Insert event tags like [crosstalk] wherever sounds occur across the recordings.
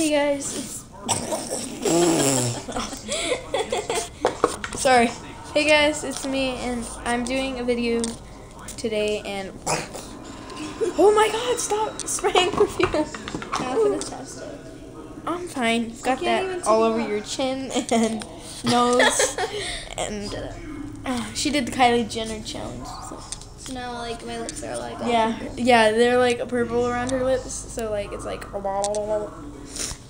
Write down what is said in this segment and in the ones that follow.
Hey guys, it's [laughs] sorry. Hey guys, it's me, and I'm doing a video today. And oh my God, stop spraying [laughs] perfume. Now for the chest. I'm fine. Got that all over your chin and nose, [laughs] and uh, she did the Kylie Jenner challenge. So. So now, like, my lips are like. Yeah, yeah, they're like purple around her lips, so like it's like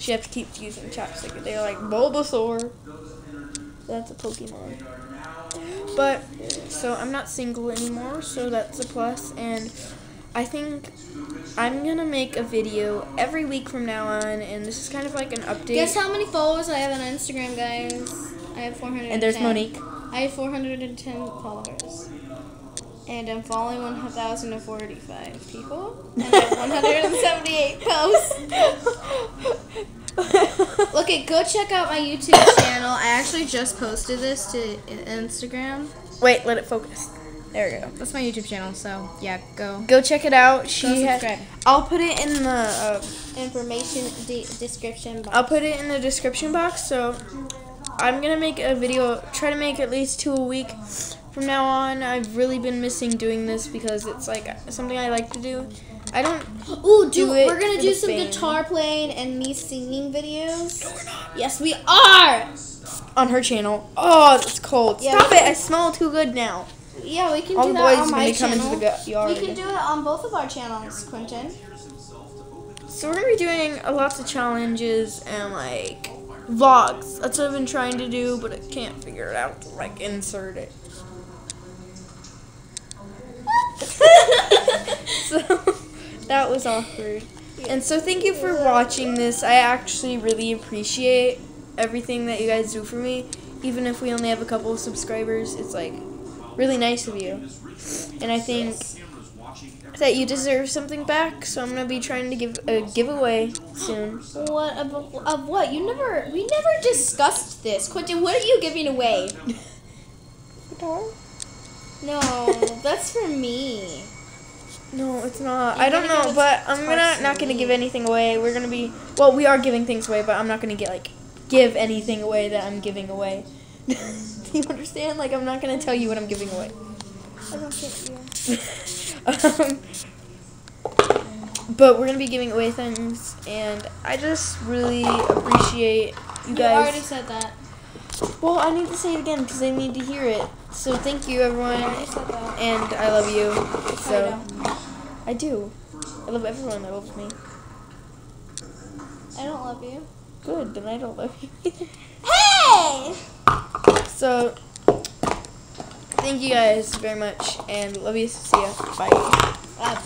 she have to keep using chapstick. They're like Bulbasaur. That's a Pokemon. But so I'm not single anymore, so that's a plus. And I think I'm gonna make a video every week from now on, and this is kind of like an update. Guess how many followers I have on Instagram, guys? I have 410. and there's Monique. I have 410 followers. And I'm following 1,045 people. And I have [laughs] 178 posts. [laughs] It, go check out my YouTube [laughs] channel. I actually just posted this to Instagram. Wait, let it focus. There we go. That's my YouTube channel, so yeah, go. Go check it out. She Go has. subscribe. I'll put it in the. Uh, Information de- description box. I'll put it in the description box. So I'm gonna make a video. Try to make at least two a week from now on. I've really been missing doing this because it's like something I like to do. I don't. Ooh, do, do it we're gonna for do some fame. guitar playing and me singing videos. Yes, we are. On her channel. Oh, it's cold. Yeah, Stop it! can- I smell too good now. Yeah, we can All do the that on my gonna come channel. into the yard. we can do it on both of our channels, Quinten. So we're gonna be doing lots of challenges and like vlogs. That's what I've been trying to do, but I can't figure it out to like insert it. so that was awkward. And so thank you for watching this. I actually really appreciate everything that you guys do for me. Even if we only have a couple of subscribers, it's like really nice of you. And I think that you deserve something back, so I'm gonna be trying to give uh, a giveaway soon. What of, of what? You never. We never discussed this, Quinten. What are you giving away? Guitar. No, that's for me. No, it's not. You're I don't know, but I'm gonna not gonna give anything away. We're gonna be well, we are giving things away, but I'm not gonna get like give anything away that I'm giving away. [laughs] Do you understand? Like I'm not gonna tell you what I'm giving away. I don't get [laughs] you. um, but we're gonna be giving away things, and I just really appreciate you guys. You already said that. Well, I need to say it again because they need to hear it. So thank you, everyone, that. and I love you. I So. I do. I love everyone that loves me. I don't love you. Good, then I don't love you. Hey! so, thank you guys very much, and love you. See ya. Bye. Uh, bye.